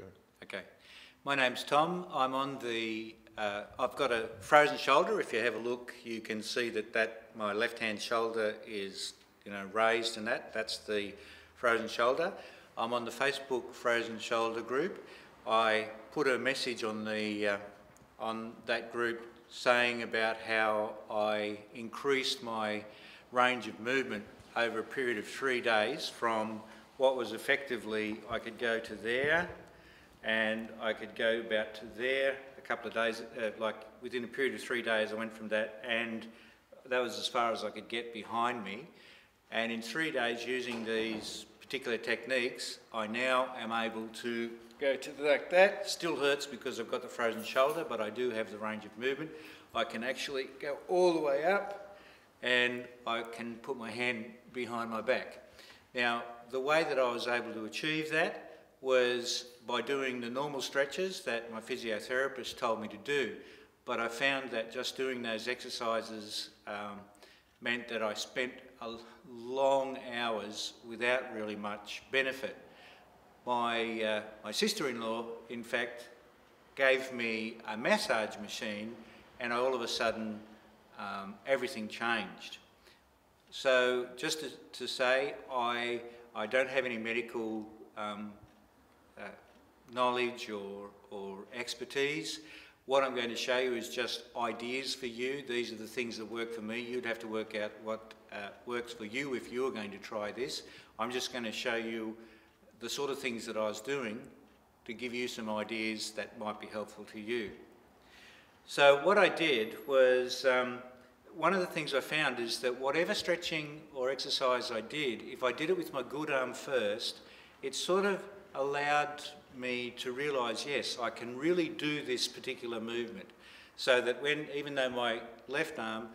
Go. Okay. My name's Tom. I'm on the, uh, I've got a frozen shoulder. If you have a look, you can see that, that my left-hand shoulder is, you know, raised and that. That's the frozen shoulder. I'm on the Facebook frozen shoulder group. I put a message on the, uh, on that group saying about how I increased my range of movement over a period of three days from what was effectively, I could go to there, and I could go about to there a couple of days, uh, like within a period of three days I went from that and that was as far as I could get behind me and in three days using these particular techniques I now am able to go to like that, still hurts because I've got the frozen shoulder but I do have the range of movement. I can actually go all the way up and I can put my hand behind my back. Now the way that I was able to achieve that was by doing the normal stretches that my physiotherapist told me to do. But I found that just doing those exercises um, meant that I spent long hours without really much benefit. My, uh, my sister-in-law, in fact, gave me a massage machine and all of a sudden um, everything changed. So just to, to, say, I, I don't have any medical um, uh, knowledge or, or expertise. What I'm going to show you is just ideas for you. These are the things that work for me. You'd have to work out what uh, works for you if you're going to try this. I'm just going to show you the sort of things that I was doing to give you some ideas that might be helpful to you. So what I did was, um, one of the things I found is that whatever stretching or exercise I did, if I did it with my good arm first, it sort of allowed me to realise, yes, I can really do this particular movement. So that when, even though my left arm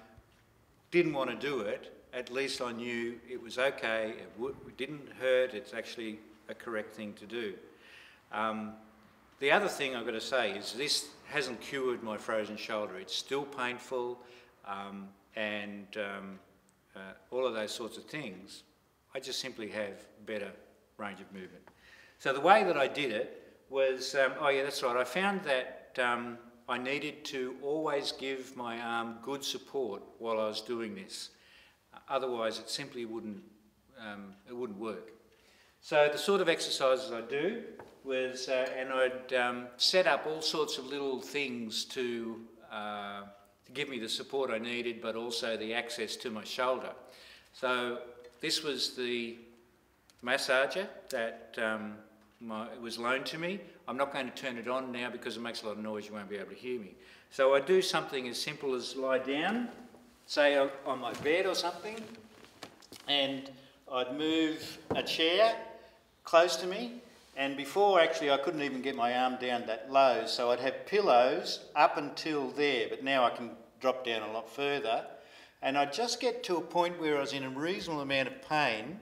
didn't want to do it, at least I knew it was okay, it, it didn't hurt, it's actually a correct thing to do. Um, the other thing I've got to say is this hasn't cured my frozen shoulder. It's still painful um, and um, uh, all of those sorts of things. I just simply have better range of movement. So the way that I did it was, um, oh yeah, that's right, I found that um, I needed to always give my arm good support while I was doing this. Otherwise, it simply wouldn't, um, it wouldn't work. So the sort of exercises I do was, uh, and I'd um, set up all sorts of little things to, uh, to give me the support I needed, but also the access to my shoulder. So this was the massager that um, my, it was loaned to me. I'm not going to turn it on now because it makes a lot of noise, you won't be able to hear me. So I do something as simple as lie down, say on my bed or something, and I'd move a chair close to me, and before actually I couldn't even get my arm down that low, so I'd have pillows up until there, but now I can drop down a lot further. And I'd just get to a point where I was in a reasonable amount of pain,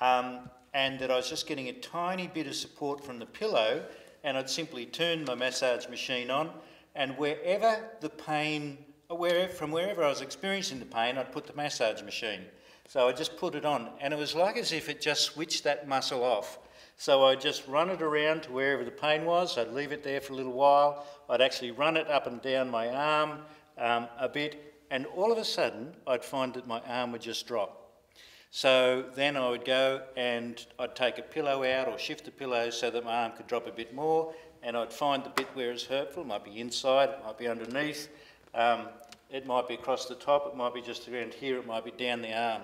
um, and that I was just getting a tiny bit of support from the pillow, and I'd simply turn my massage machine on, and wherever the pain, wherever, from wherever I was experiencing the pain, I'd put the massage machine. So I just put it on, and it was like as if it just switched that muscle off. So I'd just run it around to wherever the pain was, I'd leave it there for a little while, I'd actually run it up and down my arm um, a bit, and all of a sudden I'd find that my arm would just drop. So then I would go and I'd take a pillow out or shift the pillow so that my arm could drop a bit more and I'd find the bit where it's hurtful, it might be inside, it might be underneath, um, it might be across the top, it might be just around here, it might be down the arm.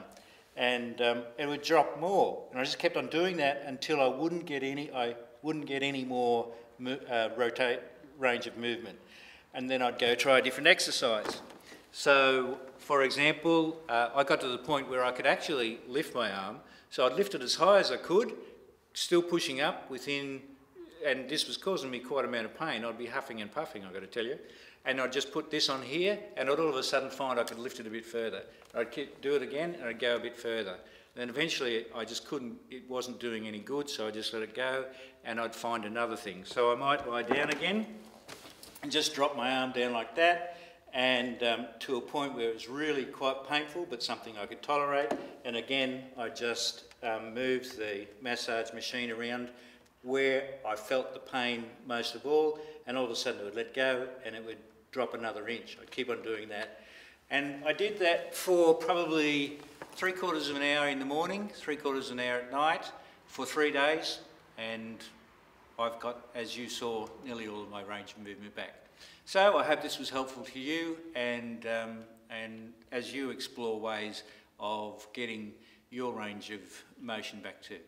And um, it would drop more. And I just kept on doing that until I wouldn't get any, I wouldn't get any more uh, rotate, range of movement. And then I'd go try a different exercise. So, for example, uh, I got to the point where I could actually lift my arm. So I'd lift it as high as I could, still pushing up within, and this was causing me quite a amount of pain. I'd be huffing and puffing, I've got to tell you. And I'd just put this on here, and I'd all of a sudden find I could lift it a bit further. I'd do it again, and I'd go a bit further. Then eventually I just couldn't, it wasn't doing any good, so I just let it go, and I'd find another thing. So I might lie down again, and just drop my arm down like that, and um, to a point where it was really quite painful, but something I could tolerate. And again, I just um, moved the massage machine around where I felt the pain most of all, and all of a sudden it would let go and it would drop another inch. I'd keep on doing that. And I did that for probably three quarters of an hour in the morning, three quarters of an hour at night for three days, and I've got, as you saw, nearly all of my range of movement back. So I hope this was helpful to you, and, um, and as you explore ways of getting your range of motion back too.